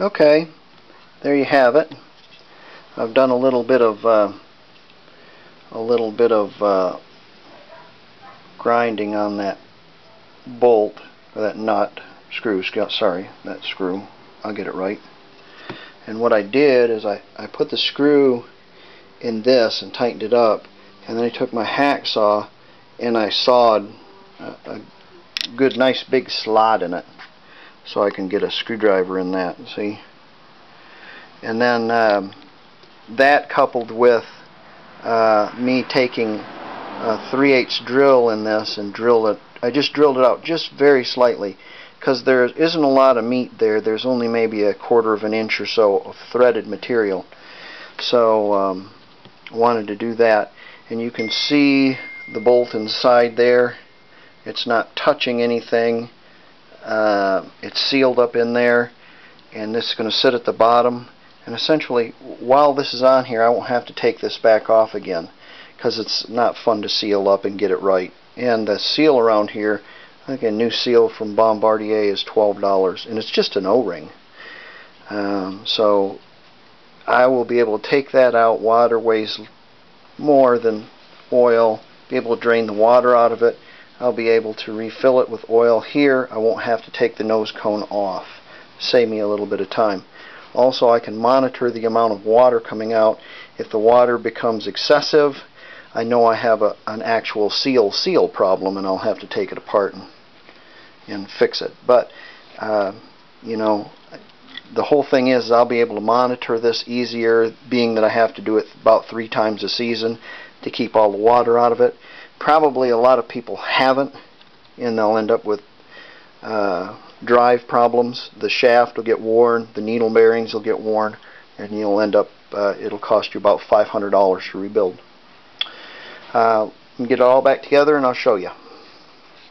Okay, there you have it. I've done a little bit of uh, a little bit of uh, grinding on that bolt or that nut screw sorry that screw. I'll get it right. And what I did is I, I put the screw in this and tightened it up and then I took my hacksaw and I sawed a, a good nice big slot in it so I can get a screwdriver in that see? And then um, that coupled with uh, me taking a 3 8 drill in this and drill it I just drilled it out just very slightly because there isn't a lot of meat there. There's only maybe a quarter of an inch or so of threaded material. So um, wanted to do that. And you can see the bolt inside there. It's not touching anything uh, it's sealed up in there and this is going to sit at the bottom. And essentially while this is on here I won't have to take this back off again because it's not fun to seal up and get it right. And the seal around here I think a new seal from Bombardier is $12 and it's just an o-ring. Um, so I will be able to take that out water weighs more than oil be able to drain the water out of it I'll be able to refill it with oil here. I won't have to take the nose cone off. Save me a little bit of time. Also I can monitor the amount of water coming out. If the water becomes excessive I know I have a, an actual seal seal problem and I'll have to take it apart and, and fix it. But uh, you know the whole thing is I'll be able to monitor this easier being that I have to do it about three times a season to keep all the water out of it. Probably a lot of people haven't and they'll end up with uh, drive problems. The shaft will get worn, the needle bearings will get worn, and you'll end up, uh, it'll cost you about $500 to rebuild. Uh, get it all back together and I'll show you.